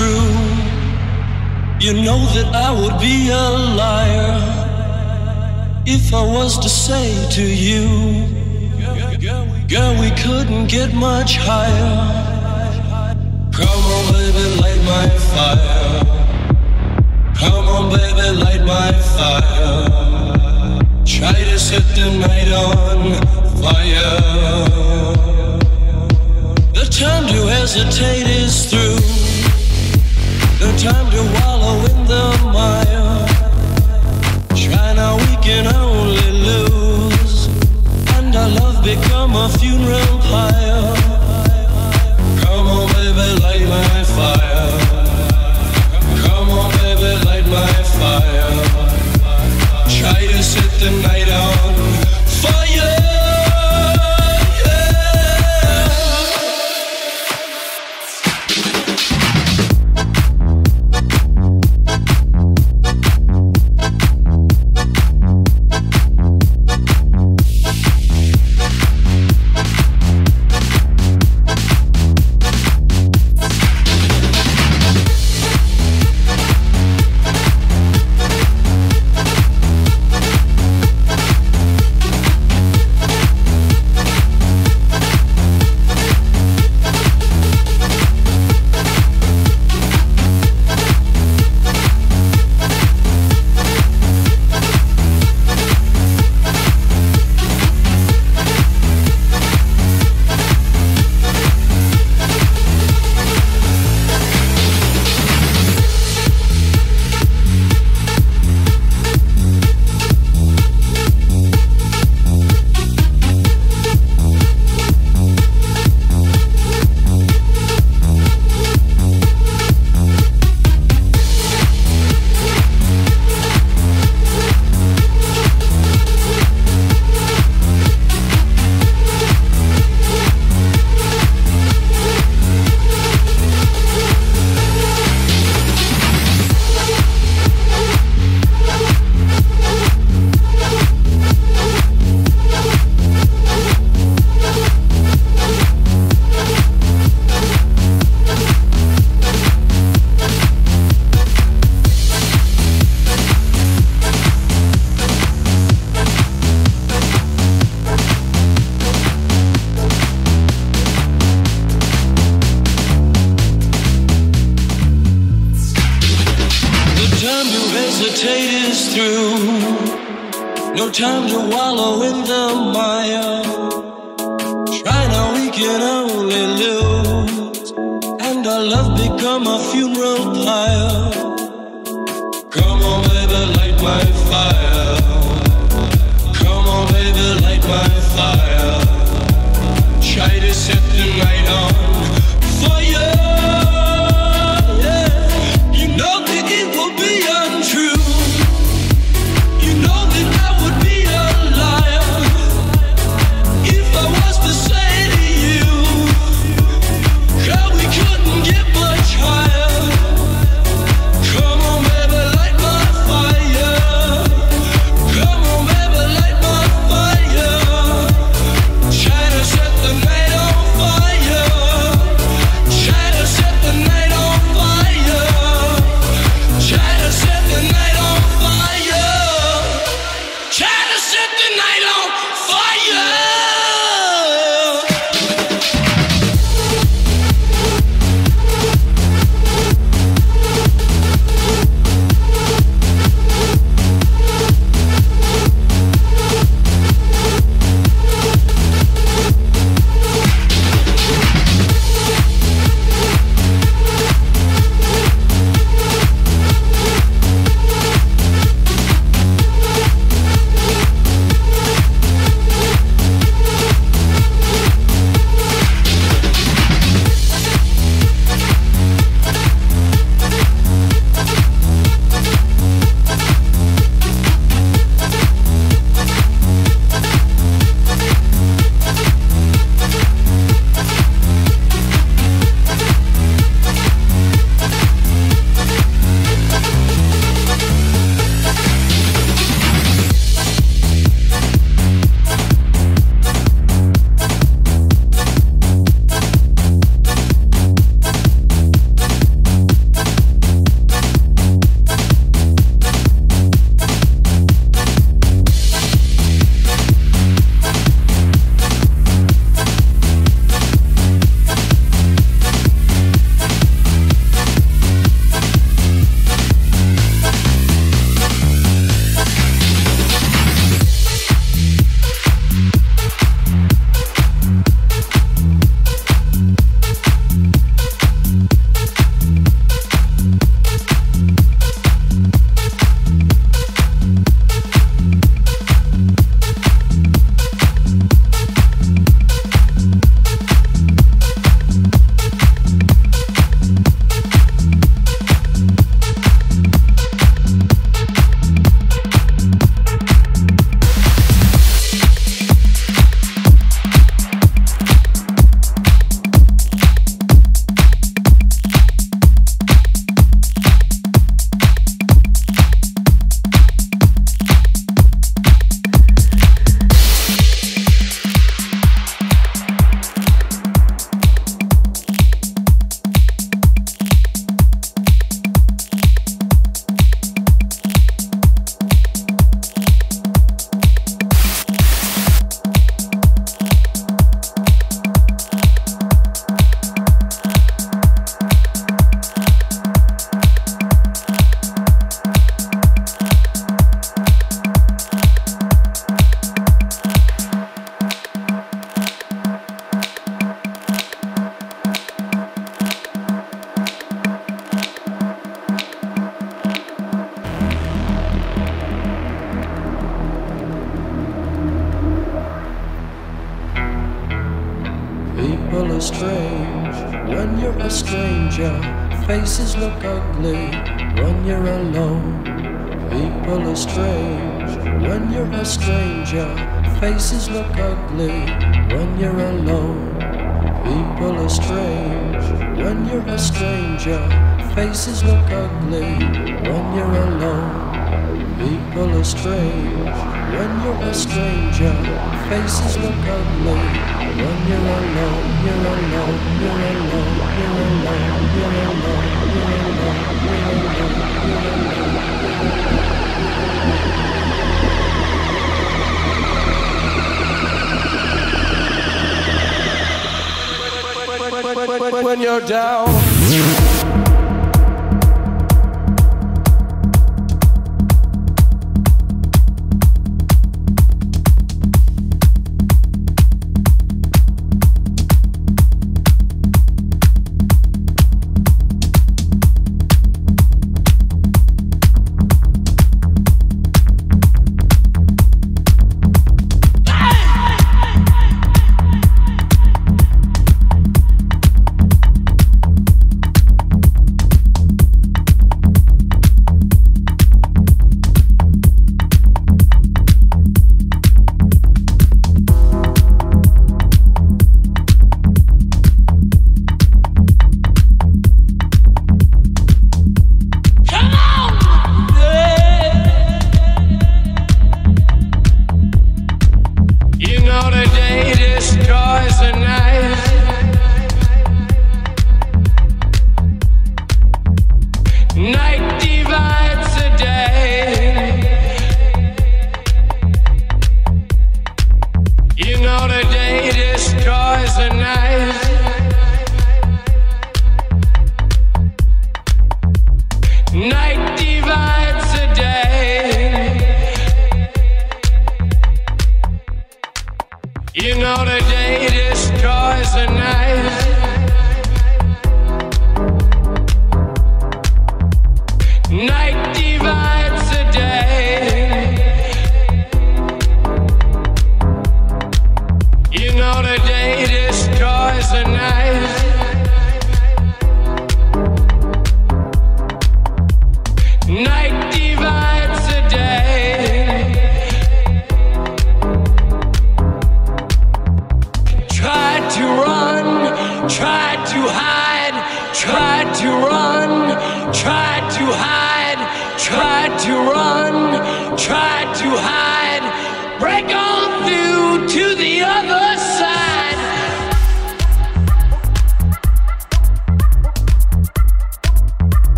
true, you know that I would be a liar if I was to say to you, Girl, we couldn't get much higher. Come on, baby, light my fire. Come on, baby, light my fire. Try to set the night on fire. The time to hesitate is through. No time to wallow in the mire. Try now, we can only lose. And our love become a funeral pyre. Come on, baby, light my fire. Come on, baby, light my fire. Try to set the night out. love. Strange when you're a stranger. Faces look ugly when you're alone. You're alone. You're alone. You're alone. You're alone. You're alone. You're alone. You're alone. When you're down run, tried to hide, tried to run, tried to hide, tried to run, tried to hide.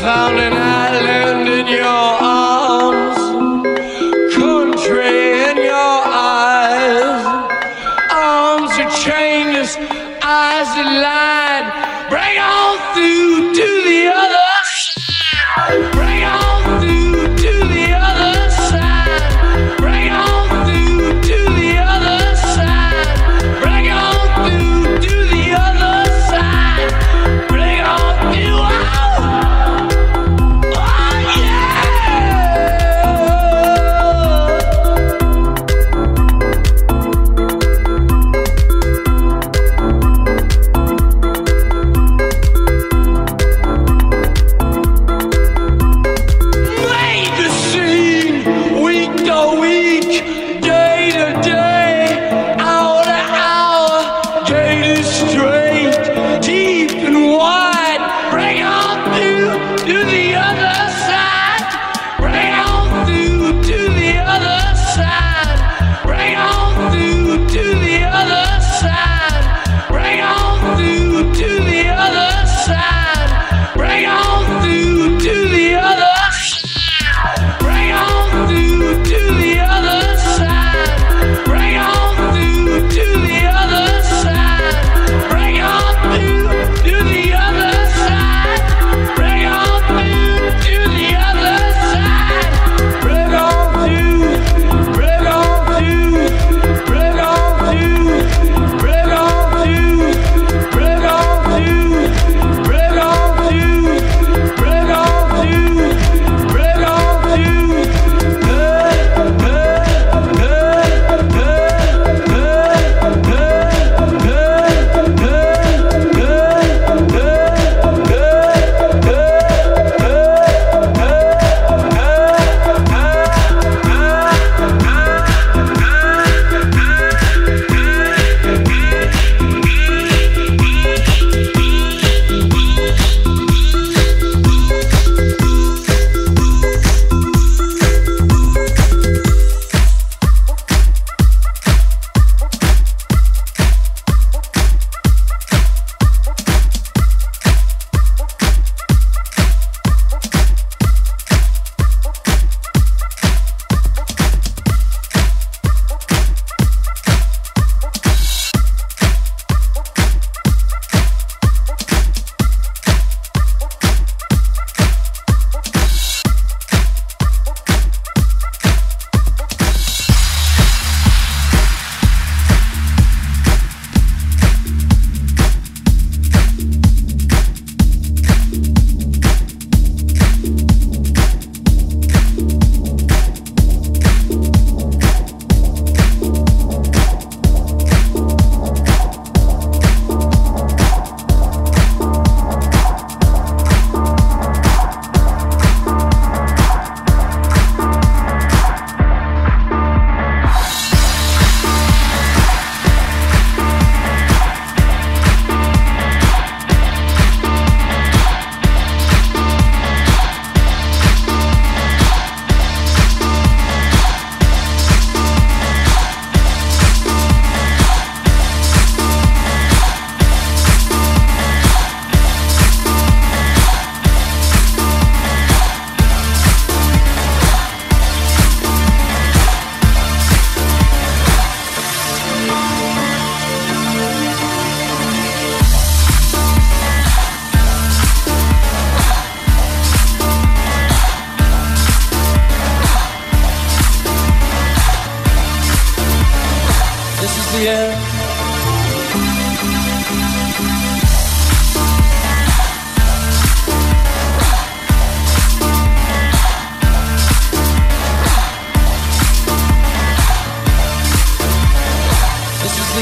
found an out.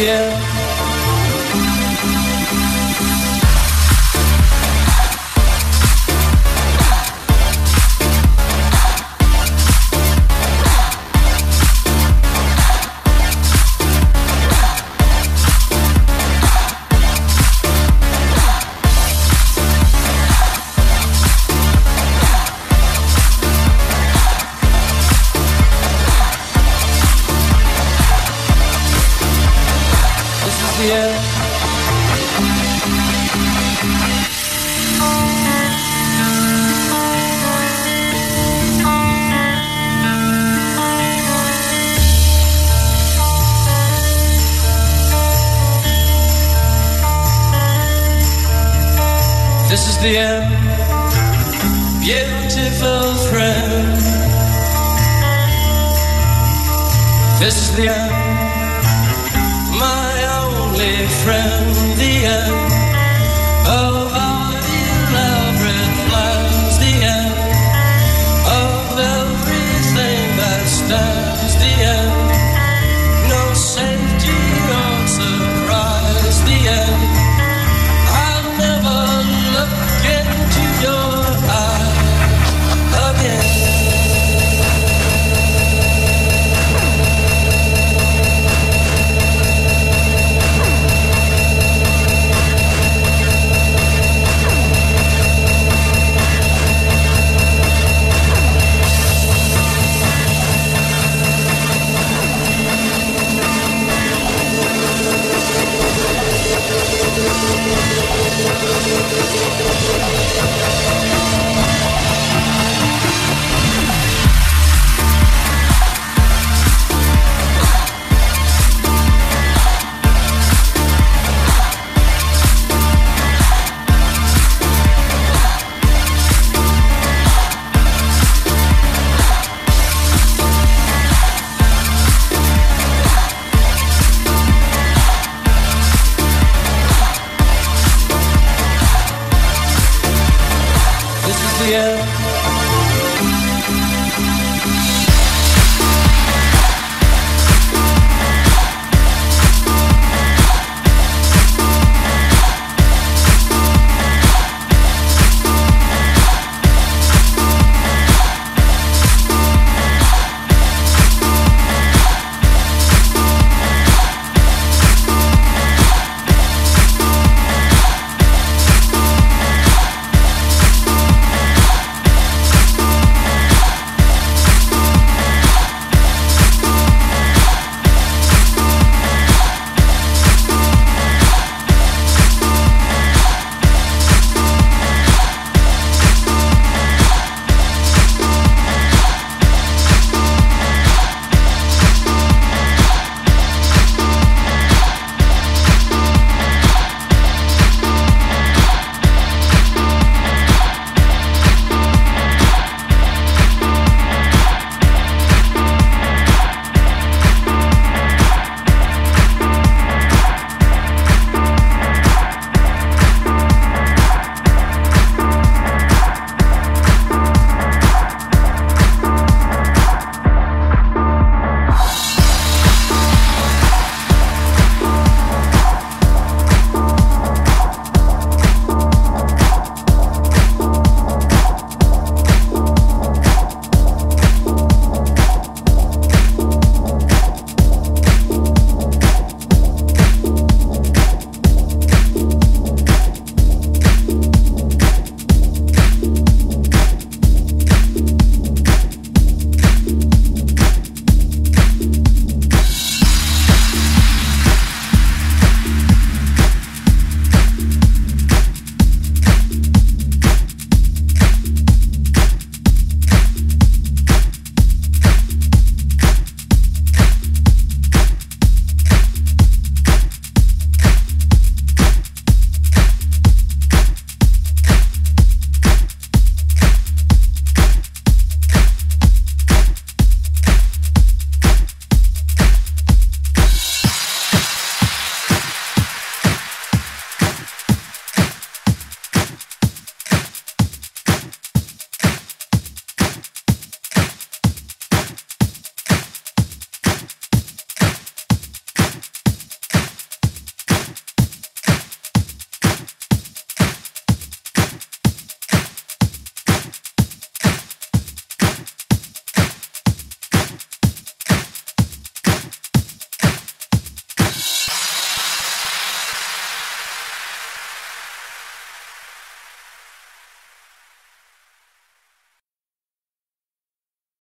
the friend. The end of oh,